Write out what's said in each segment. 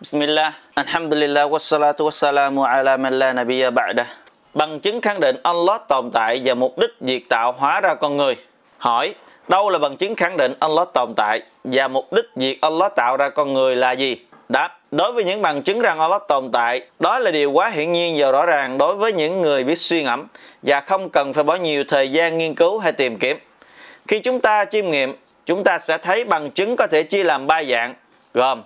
Bismillah, Alhamdulillah, wassalatu wassalamu ala man la nabiyya ba'da. Bằng chứng khẳng định Allah tồn tại và mục đích việc tạo hóa ra con người. Hỏi, đâu là bằng chứng khẳng định Allah tồn tại và mục đích việc Allah tạo ra con người là gì? Đáp, đối với những bằng chứng rằng Allah tồn tại, đó là điều quá hiển nhiên và rõ ràng đối với những người biết suy ngẫm và không cần phải bỏ nhiều thời gian nghiên cứu hay tìm kiếm. Khi chúng ta chiêm nghiệm, chúng ta sẽ thấy bằng chứng có thể chia làm ba dạng, gồm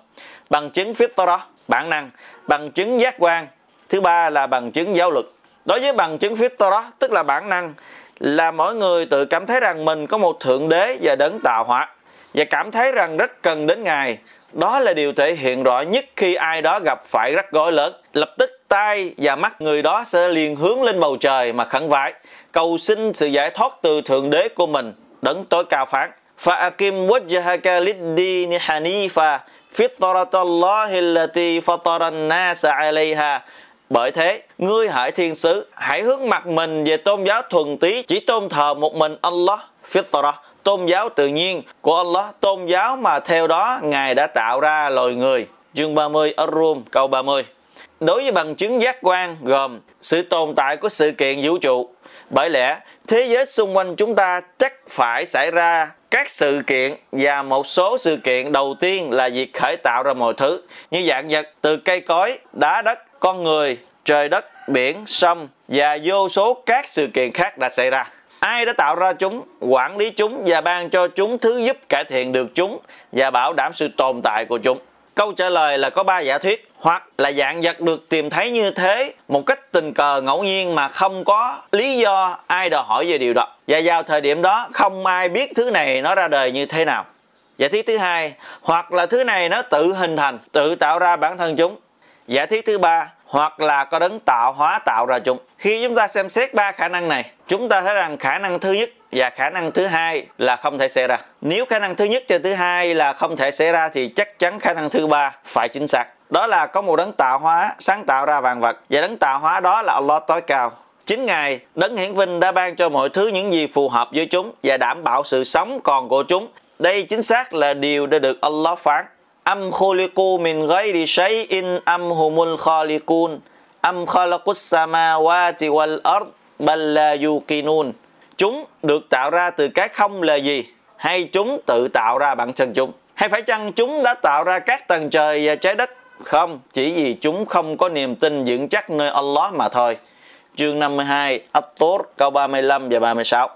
bằng chứng fitra, bản năng, bằng chứng giác quan, thứ ba là bằng chứng giáo lực. Đối với bằng chứng fitra, tức là bản năng, là mỗi người tự cảm thấy rằng mình có một thượng đế và đấng tạo hóa và cảm thấy rằng rất cần đến Ngài. Đó là điều thể hiện rõ nhất khi ai đó gặp phải rắc rối lớn. Lập tức tai và mắt người đó sẽ liền hướng lên bầu trời mà khẩn vái, cầu xin sự giải thoát từ thượng đế của mình, đấng tối cao phán. فأقم وجهك للدين حنيفا Fitratallahillati fataran nasa 'alayha bởi thế, ngươi hỡi thiên sứ, hãy hướng mặt mình về tôn giáo thuần túy chỉ tôn thờ một mình Allah, Fitra, tôn giáo tự nhiên của Allah, tôn giáo mà theo đó Ngài đã tạo ra loài người. Chương 30 Ar-Rum câu 30. Đối với bằng chứng giác quan gồm sự tồn tại của sự kiện vũ trụ, bởi lẽ thế giới xung quanh chúng ta chắc phải xảy ra các sự kiện và một số sự kiện đầu tiên là việc khởi tạo ra mọi thứ như dạng vật từ cây cối, đá đất, con người, trời đất, biển, sông và vô số các sự kiện khác đã xảy ra. Ai đã tạo ra chúng, quản lý chúng và ban cho chúng thứ giúp cải thiện được chúng và bảo đảm sự tồn tại của chúng? Câu trả lời là có ba giả thuyết. Hoặc là dạng vật được tìm thấy như thế, một cách tình cờ ngẫu nhiên mà không có lý do ai đòi hỏi về điều đó. Và vào thời điểm đó, không ai biết thứ này nó ra đời như thế nào. Giả thuyết thứ hai, hoặc là thứ này nó tự hình thành, tự tạo ra bản thân chúng giả thuyết thứ ba, hoặc là có đấng tạo hóa tạo ra chúng. Khi chúng ta xem xét ba khả năng này, chúng ta thấy rằng khả năng thứ nhất và khả năng thứ hai là không thể xảy ra. Nếu khả năng thứ nhất và thứ hai là không thể xảy ra thì chắc chắn khả năng thứ ba phải chính xác. Đó là có một đấng tạo hóa sáng tạo ra vạn vật, và đấng tạo hóa đó là Allah tối cao. Chính ngài, đấng hiển vinh đã ban cho mọi thứ những gì phù hợp với chúng và đảm bảo sự sống còn của chúng. Đây chính xác là điều đã được Allah phán am khuliqu min ghairi shay'in am humul khaliqun? Am khalaqus samawati wal ard bal la yuqinun? Chúng được tạo ra từ cái không là gì? Hay chúng tự tạo ra bản thân chúng? Hay phải chăng chúng đã tạo ra các tầng trời và trái đất? Không chỉ vì chúng không có niềm tin vững chắc nơi Allah mà thôi. Chương 52 At-Tur câu 35 và 36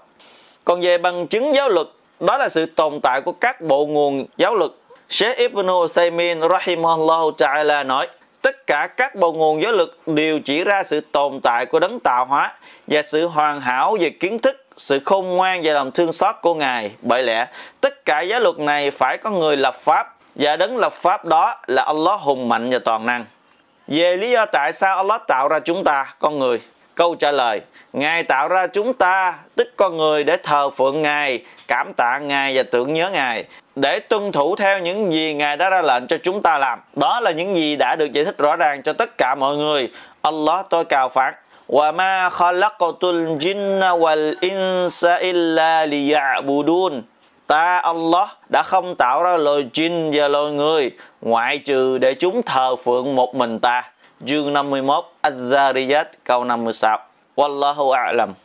còn về bằng chứng giáo luật, đó là sự tồn tại của các bộ nguồn giáo luật. Sheikh Ibn Uthaymin rahimahullah ta'ala nói tất cả các bộ nguồn giáo lực đều chỉ ra sự tồn tại của đấng tạo hóa và sự hoàn hảo về kiến thức, sự khôn ngoan và lòng thương xót của Ngài. Bởi lẽ, tất cả giáo luật này phải có người lập pháp và đấng lập pháp đó là Allah hùng mạnh và toàn năng. Về lý do tại sao Allah tạo ra chúng ta, con người? Câu trả lời, Ngài tạo ra chúng ta, tức con người để thờ phượng Ngài, cảm tạ Ngài và tưởng nhớ Ngài, để tuân thủ theo những gì Ngài đã ra lệnh cho chúng ta làm. Đó là những gì đã được giải thích rõ ràng cho tất cả mọi người. Allah tôi cao phán. وَمَا خَلَقْتُ الْجِنَّ وَالْإِنسَ إِلَّا لِيَعْبُدُونَ Ta Allah đã không tạo ra loài jin và loài người ngoại trừ để chúng thờ phượng một mình ta. chương 51 Az-Zariyat câu 56 Wallahu a'lam.